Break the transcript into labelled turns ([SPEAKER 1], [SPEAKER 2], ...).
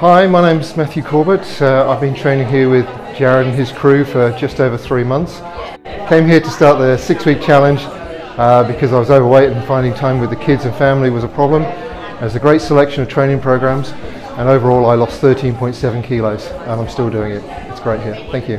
[SPEAKER 1] Hi, my name's Matthew Corbett. Uh, I've been training here with Jared and his crew for just over three months. Came here to start the six week challenge uh, because I was overweight and finding time with the kids and family was a problem. There's a great selection of training programs and overall I lost 13.7 kilos and I'm still doing it. It's great here. Thank you.